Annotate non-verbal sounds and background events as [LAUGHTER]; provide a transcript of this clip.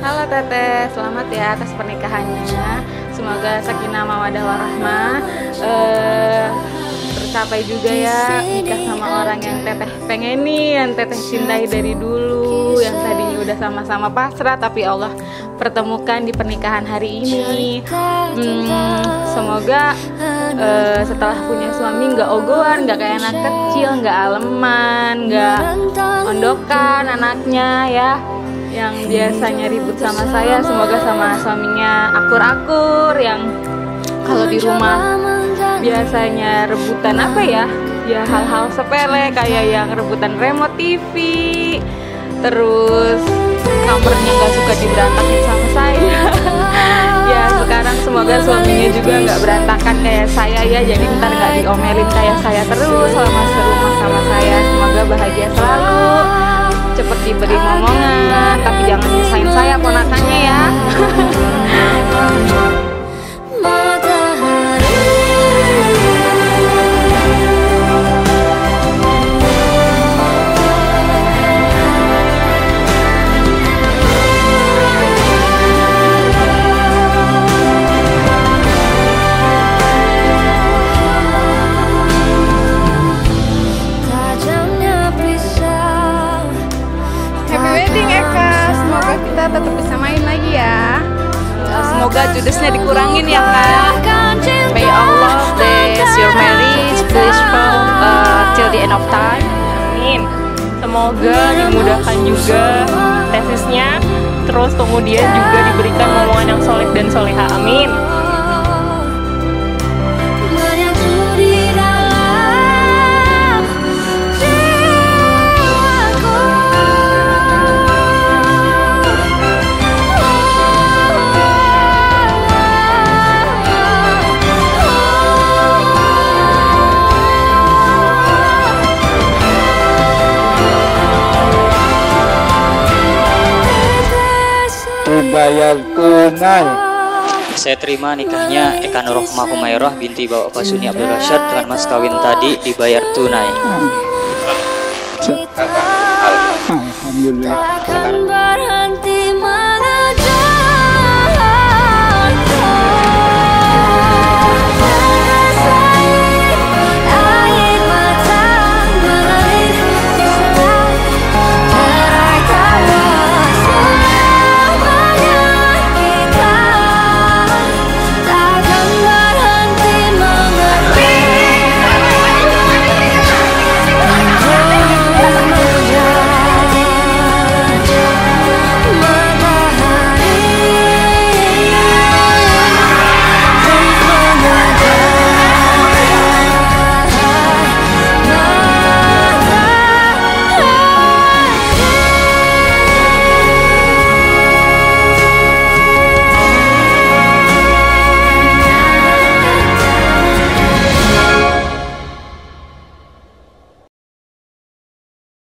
Halo Teteh, selamat ya atas pernikahannya. Semoga sakinah mawadah warahmah eh, tercapai juga ya nikah sama orang yang Teteh pengenin, yang Teteh cintai dari dulu, yang tadinya udah sama-sama pasrah tapi Allah pertemukan di pernikahan hari ini. Hmm, semoga eh, setelah punya suami nggak ogohan, nggak kayak anak kecil, nggak aleman, nggak ondokan anaknya ya yang biasanya ribut sama saya semoga sama suaminya akur-akur yang kalau di rumah biasanya rebutan apa ya? Ya hal-hal sepele kayak yang rebutan remote TV terus kamarnya nggak suka diberantakin sama saya. [LAUGHS] Ya sekarang semoga suaminya juga nggak berantakan kayak saya ya. Jadi ntar nggak diomelin kayak saya terus selama serumah sama saya. Semoga bahagia selalu. Cepet diberi ngomongan tapi jangan nyusahin saya ponakannya ya [LAUGHS] semoga judesnya dikurangin ya kak. May Allah bless your marriage from uh, till the end of time. Amin. Semoga dimudahkan juga tesisnya, terus kemudian juga diberikan momongan dibayar tunai Saya terima nikahnya Eka Nurrohmah Humairah binti Bapak Pasuni Abdul Rasyad dengan mas kawin tadi dibayar tunai. alhamdulillah